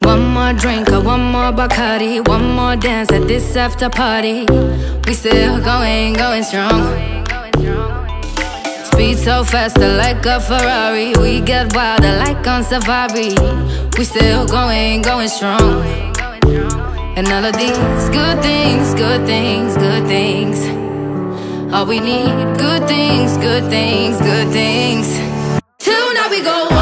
One more drink or one more Bacardi One more dance at this after party. We still going, going strong. Speed so faster like a Ferrari. We get wilder like on safari. We still going, going strong. And all of these good things, good things, good things. All we need, good things, good things, good things. Tonight we go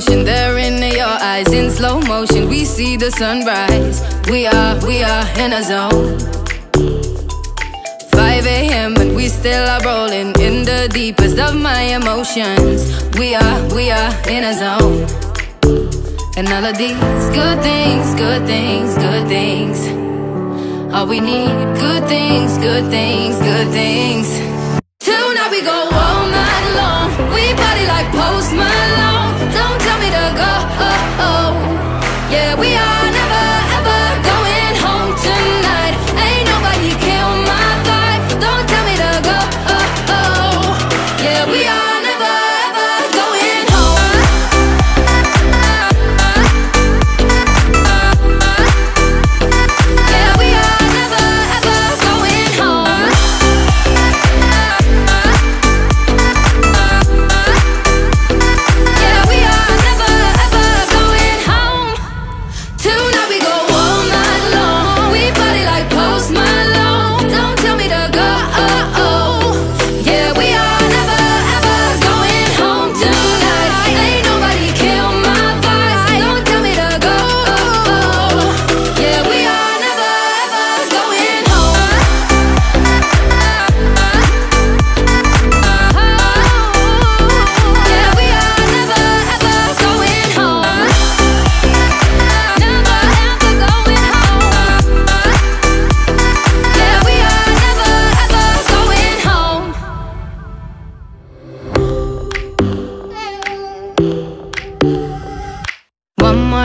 Ocean there in your eyes in slow motion. We see the sunrise. We are, we are in a zone. 5 a.m. and we still are rolling in the deepest of my emotions. We are, we are in a zone. And all of these good things, good things, good things. All we need, good things, good things, good things. Tonight we go all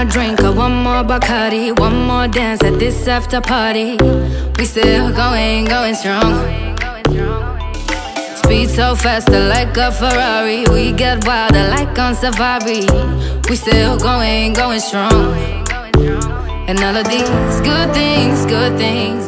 more drink or one more Bacardi One more dance at this after party. We still going, going strong. Speed so faster like a Ferrari. We get wilder like on safari. We still going, going strong. And all of these good things, good things,